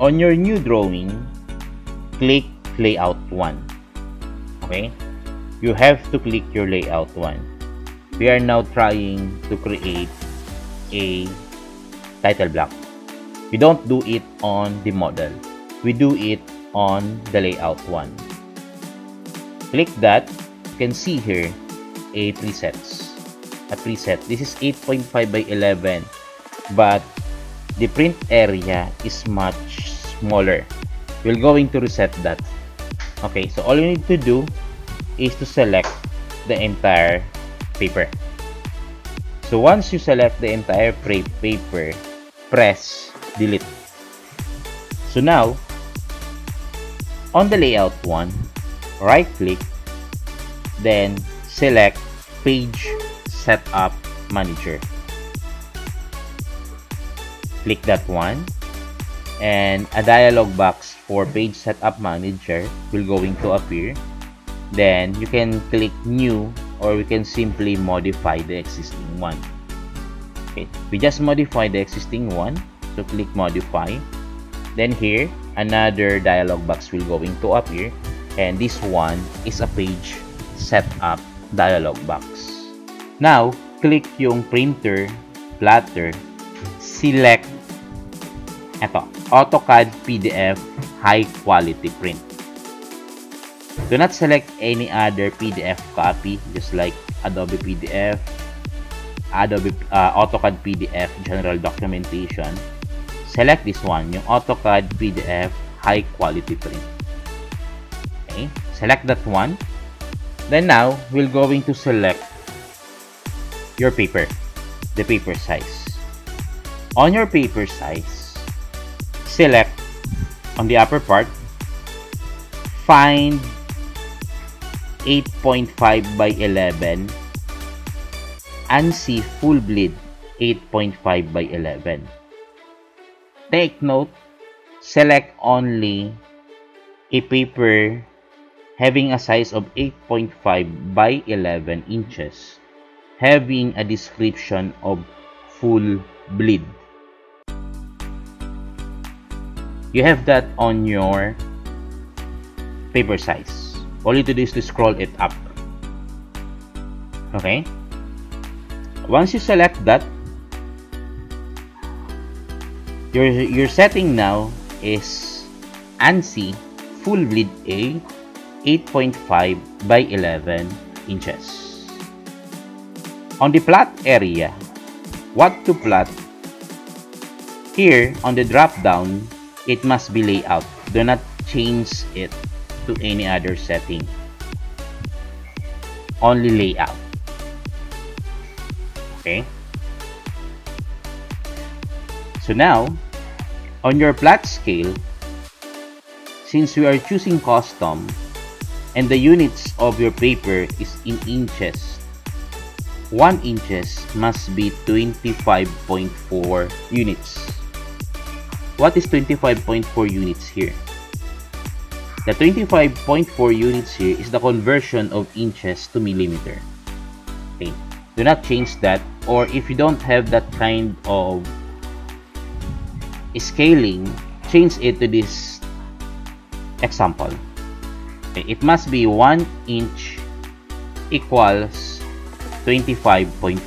on your new drawing, click layout 1. Okay? You have to click your layout 1. We are now trying to create a title block. We don't do it on the model. We do it on the layout 1. Click that. You can see here a presets. A preset. This is 8.5 by 11 but the print area is much smaller. We're going to reset that. Okay, so all you need to do is to select the entire paper. So once you select the entire paper, press delete. So now, on the layout one, right click, then select page setup manager click that one and a dialog box for page setup manager will going to appear. Then you can click new or we can simply modify the existing one. Okay we just modify the existing one. So click modify. Then here another dialog box will going to appear. And this one is a page setup dialog box. Now click yung printer plotter select ito, AutoCAD PDF High Quality Print. Do not select any other PDF copy just like Adobe PDF, Adobe uh, AutoCAD PDF General Documentation. Select this one, yung AutoCAD PDF High Quality Print. Okay, select that one. Then now, we're going to select your paper, the paper size. On your paper size, select on the upper part, find 8.5 by 11 ANSI full bleed 8.5 by 11. Take note, select only a paper having a size of 8.5 by 11 inches having a description of full bleed. You have that on your paper size. All you do is to scroll it up. Okay? Once you select that, your, your setting now is ANSI Full Bleed A 8.5 by 11 inches. On the plot area, what to plot? Here, on the drop down, it must be layout. Do not change it to any other setting. Only layout. Okay? So now, on your plot scale, since we are choosing custom and the units of your paper is in inches, 1 inches must be 25.4 units. What is 25.4 units here? The 25.4 units here is the conversion of inches to millimeter. Okay. Do not change that or if you don't have that kind of scaling, change it to this example. Okay. It must be 1 inch equals 25.4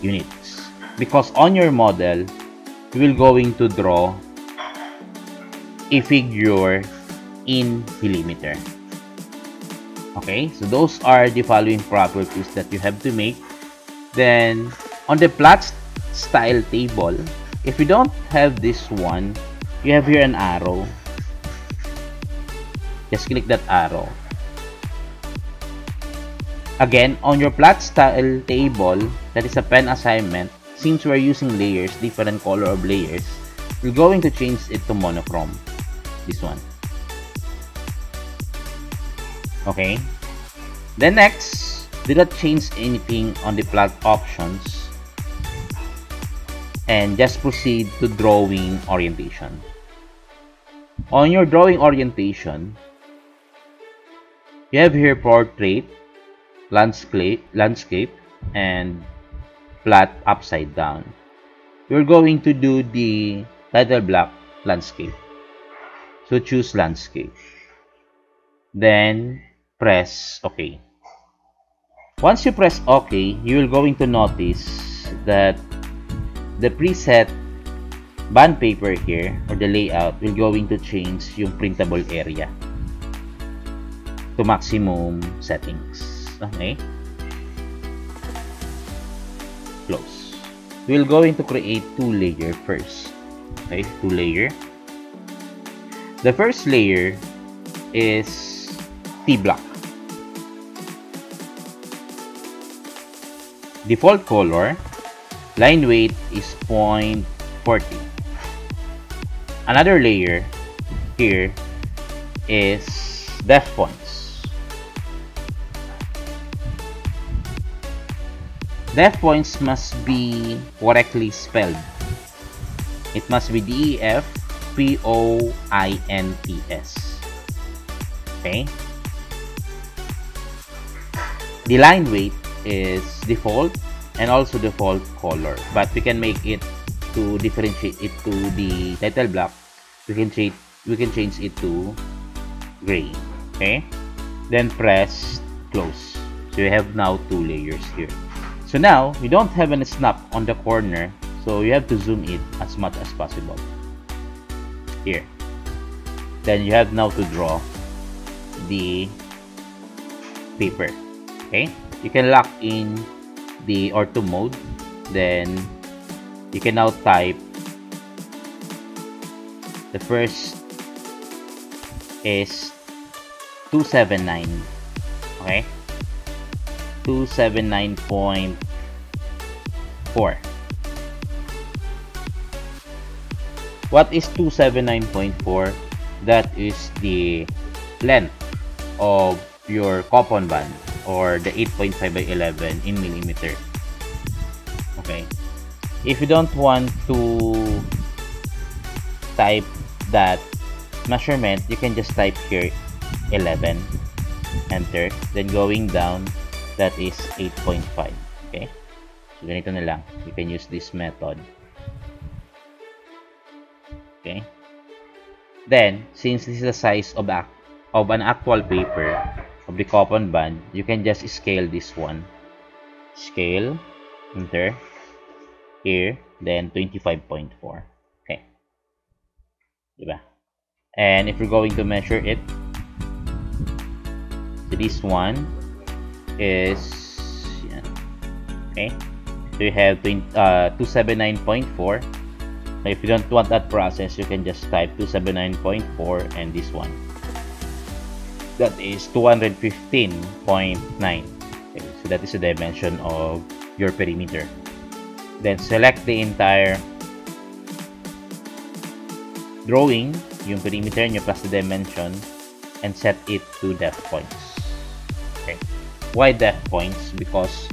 units because on your model you will going to draw a figure in millimeter. Okay, so those are the following properties that you have to make. Then, on the plot style table, if you don't have this one, you have here an arrow. Just click that arrow. Again, on your plot style table, that is a pen assignment, since we're using layers, different color of layers, we're going to change it to monochrome this one. Okay. Then next did not change anything on the plot options and just proceed to drawing orientation. On your drawing orientation you have here portrait landscape landscape and plot upside down. We're going to do the title block landscape So choose landscape. Then press OK. Once you press OK, you will going to notice that the preset bond paper here or the layout will going to change yung printable area to maximum settings. Okay? Close. We'll going to create two layer first. Okay, two layer. The first layer is T-block. Default color, line weight is 0.40. Another layer here is def points. Def points must be correctly spelled. It must be DEF P-O-I-N-T-S. Okay? The line weight is default and also default color. But we can make it to differentiate it to the title block. We can change we can change it to gray. Okay? Then press close. So we have now two layers here. So now we don't have any snap on the corner so you have to zoom it as much as possible. Here. Then you have now to draw the paper. Okay? You can lock in the ortho mode. Then you can now type the first is 279 okay 279.4 What is 279.4? That is the length of your coupon bond or the 8.5 by 11 in millimeter. Okay. If you don't want to type that measurement, you can just type here 11, enter, then going down, that is 8.5. Okay. So, ganito na lang. You can use this method. Okay. Then, since this is the size of, of an actual paper of the coupon bond, you can just scale this one. Scale, enter, here, then 25.4. Okay. Diba? And if you're going to measure it, this one is, yeah, okay. So you have 20, uh, 279.4 if you don't want that process you can just type 279.4 and this one. That is 215.9 okay, so that is the dimension of your perimeter. Then select the entire drawing yung perimeter nyo plus the dimension and set it to def points. Okay. Why def points? Because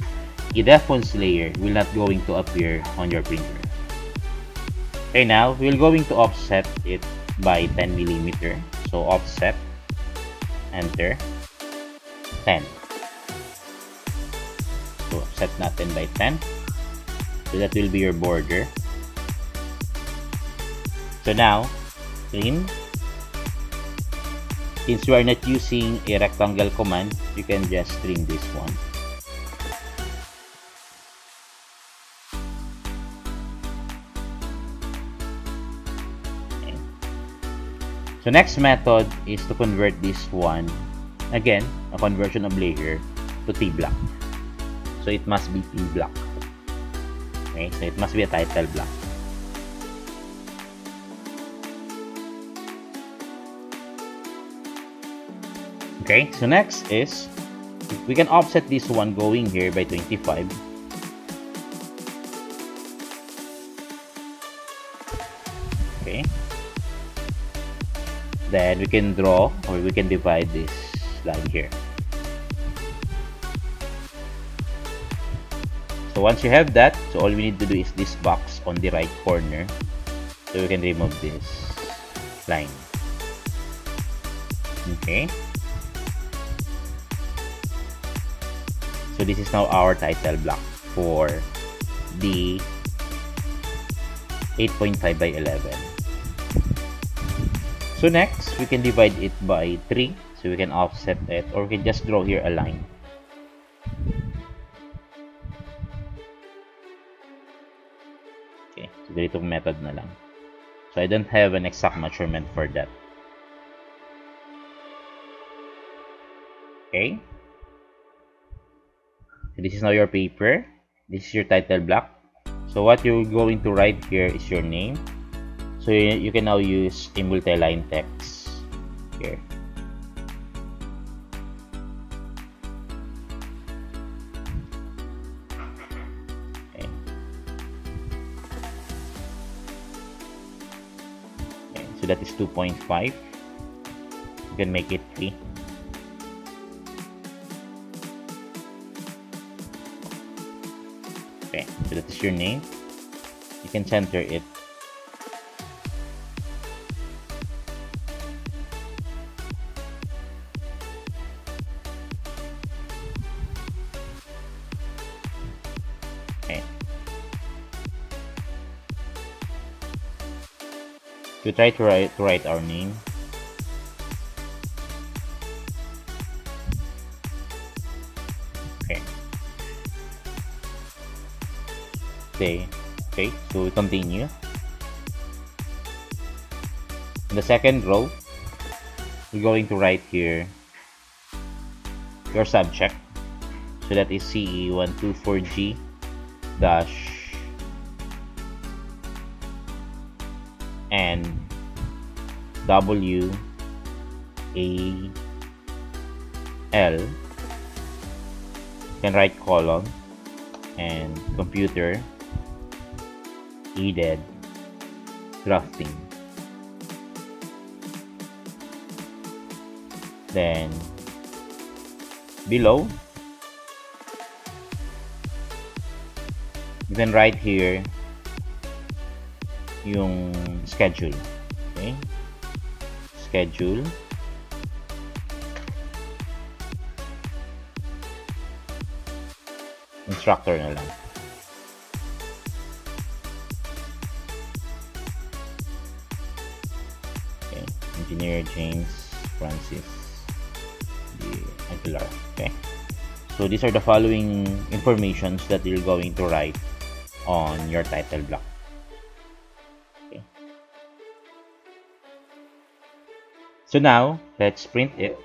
the def points layer will not going to appear on your printer Okay, now we're going to offset it by 10 millimeter. So offset, enter, 10. So offset natin by 10. So that will be your border. So now, clean. Since you are not using a rectangle command, you can just trim this one. So next method is to convert this one, again, a conversion of layer to T-block. So it must be T-block. Okay, so it must be a title block. Okay, so next is, we can offset this one going here by 25. Okay, then we can draw or we can divide this line here. So once you have that so all we need to do is this box on the right corner. So we can remove this line. Okay. So this is now our title block for the 8.5 by 11 So next, we can divide it by 3. So we can offset it or we can just draw here a line. Okay, so ganito method na lang. So I don't have an exact measurement for that. Okay. So this is now your paper. This is your title block. So what you're going to write here is your name. So you, can now use a multi-line text here. Okay. okay. So that is 2.5. You can make it 3. Okay, so that is your name. You can center it. Try to write to write our name. Okay. Okay. Okay, so we continue. In the second row, we're going to write here your subject. So that is CE124G dash W A L. Can write colon and computer aided drafting. Then below can write here yung schedule. Okay? Schedule. Instructor na lang. Okay. Engineer James Francis D. Aguilar. Okay. So these are the following informations that you're going to write on your title block. So now, let's print it.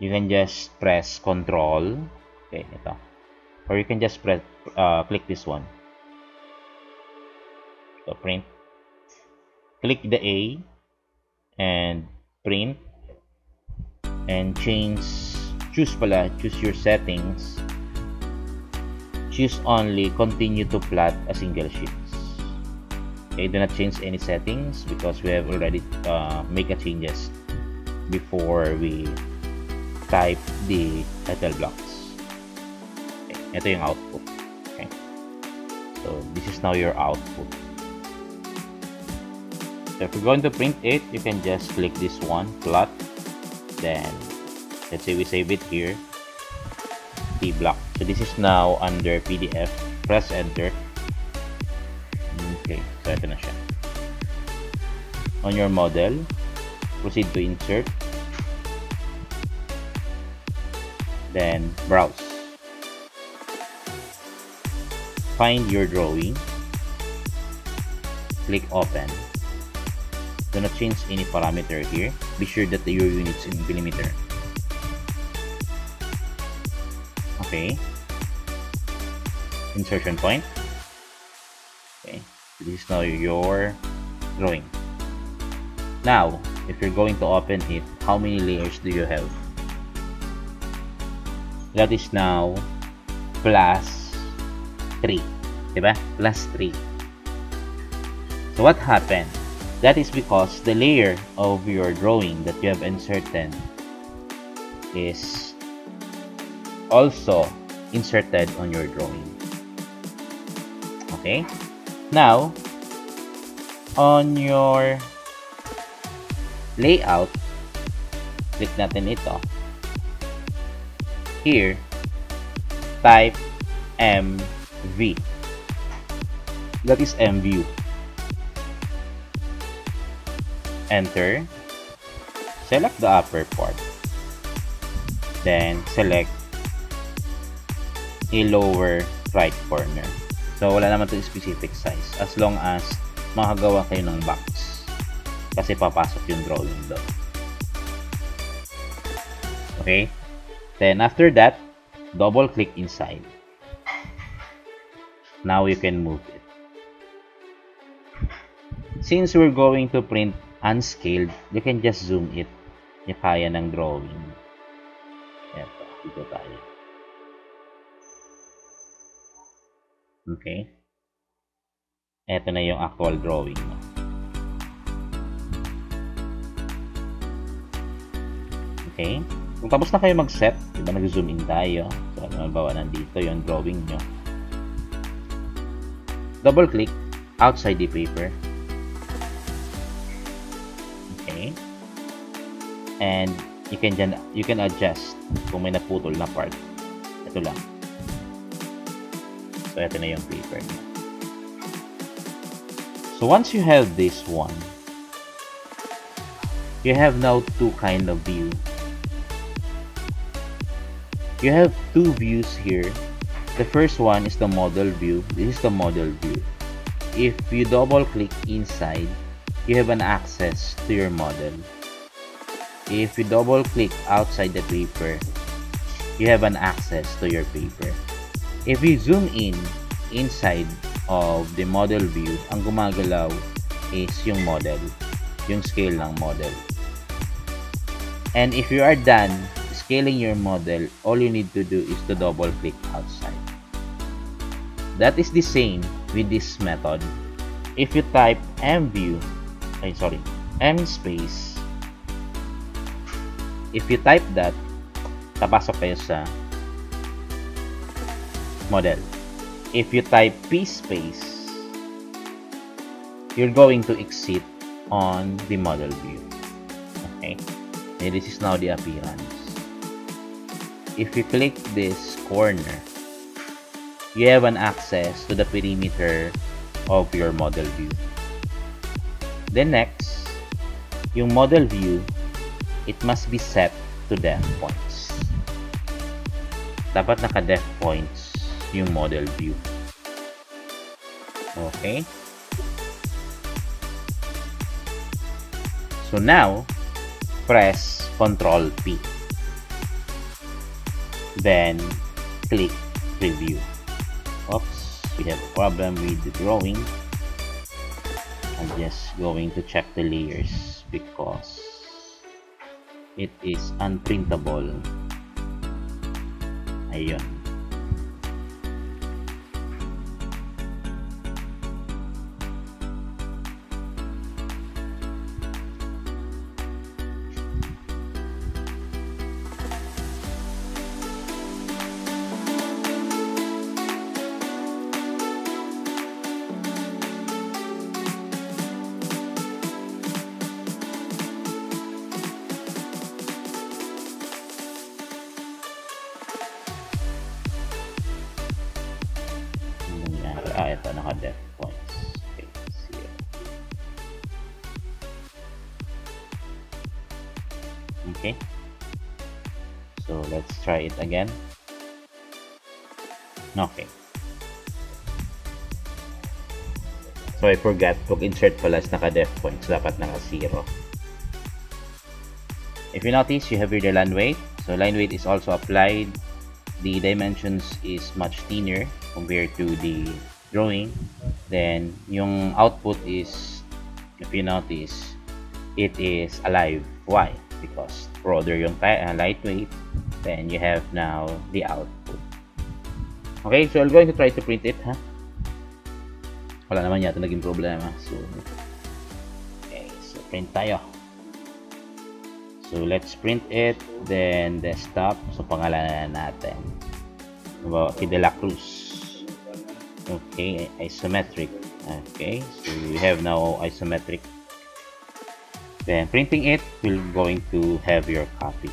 You can just press Control. Okay, ito. Or you can just press, uh, click this one. So print. Click the A and print and change choose pala choose your settings choose only continue to plot a single sheets okay do not change any settings because we have already uh, make a changes before we type the title blocks. Okay ito yung output. Okay. So this is now your output. So if you're going to print it you can just click this one plot then let's say we save it here T block. So this is now under PDF press enter ito na siya on your model proceed to insert then browse. Find your drawing. Click open. Do not change any parameter here. Be sure that your units in millimeter. Okay. Insertion point this is now your drawing now if you're going to open it how many layers do you have that is now plus 3 diba? plus 3 so what happened that is because the layer of your drawing that you have inserted is also inserted on your drawing. Okay? Now, on your layout, click natin ito. Here, type MV. That is MView. enter, select the upper part, then select a lower right corner. So, wala naman to specific size as long as makagawa kayo ng box kasi papasok yung drawing doon. Okay? Then, after that, double click inside. Now you can move it. Since we're going to print unscaled, you can just zoom it. Yung kaya ng drawing. Ito, dito tayo. Okay. Ito na yung actual drawing mo. Okay. Kung tapos na kayo mag-set, diba nag-zoom in tayo. So, halimbawa nandito yung drawing nyo. Double click outside the paper. Okay. And you can you can adjust kung may naputol na part. Ito lang. So, ito na yung paper niya. So, once you have this one, you have now two kind of view. You have two views here. The first one is the model view. This is the model view. If you double click inside, you have an access to your model. If you double click outside the paper, you have an access to your paper. If you zoom in inside of the model view, ang gumagalaw is yung model, yung scale ng model. And if you are done scaling your model, all you need to do is to double click outside. That is the same with this method. If you type mview, ay sorry, m space, if you type that, tapasok kayo sa model. If you type p space, you're going to exit on the model view. Okay, and this is now the appearance. If you click this corner, you have an access to the perimeter of your model view. Then next, yung model view, it must be set to def points. Dapat naka-def points yung model view. Okay? So now, press Ctrl P. Then, click Preview. Oops, we have a problem with the drawing. I'm just going to check the layers because it is unprintable. Ayun. Okay. So, let's try it again. Okay. So, I forgot. Pag-insert pala is naka-def points. Dapat naka-zero. If you notice, you have here the line weight. So, line weight is also applied. The dimensions is much thinner compared to the drawing. Then, yung output is, if you notice, it is alive. Why? Because broader yung uh, lightweight. Then, you have now the output. Okay, so I'm going to try to print it, ha? Wala naman yata naging problema. So, okay, so print tayo. So, let's print it. Then, desktop. So, pangalanan natin. Halimbawa, De La Cruz. Okay, isometric. Okay, so we have now isometric. Then, printing it, we're going to have your copy.